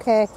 Okay.